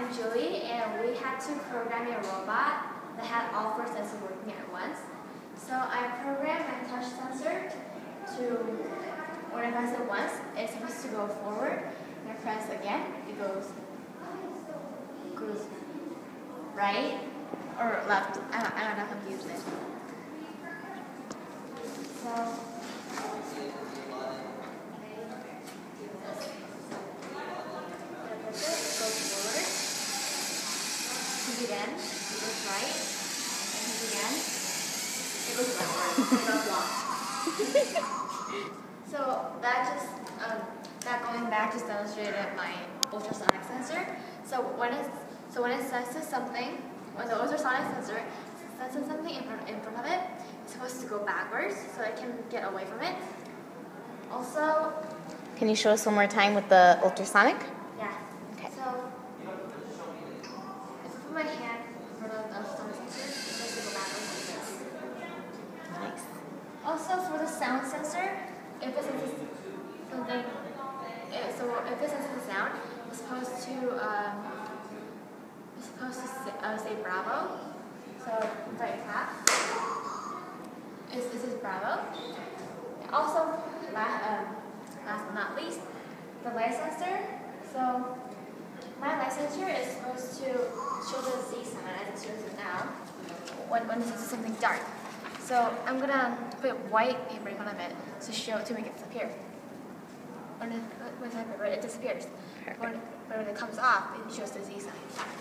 I'm Julie, and we had to program a robot that had all four sensors working at once. So I programmed my touch sensor to, when I press it once, it's supposed to go forward. When I press again, it goes, goes right or left. I don't, I don't know how to use it. So, That's it. It goes forward. It goes right. And again. It goes backward. It goes long. so that just um, that going back just demonstrated my ultrasonic sensor. So when it so when it senses something, when the ultrasonic sensor senses something in front, in front of it, it's supposed to go backwards so it can get away from it. Also, Can you show us one more time with the ultrasonic? yeah. Okay. So, if I put my hand in front of the ultrasonic sensor, it's supposed to go backwards like this. Nice. Also, for the sound sensor, if it senses something, eh, so if it senses a sound, it's supposed to, um, it's supposed to say, uh, say bravo. So, right I tap, is this is bravo. Also, last, um, last but not least, the light sensor. So, my light sensor is supposed to show the Z sign as it shows it now when, when this is something dark. So I'm gonna put white paper in front of it to show to make it disappear. When it, when I it, disappears. When, but when it comes off, it shows the Z sign.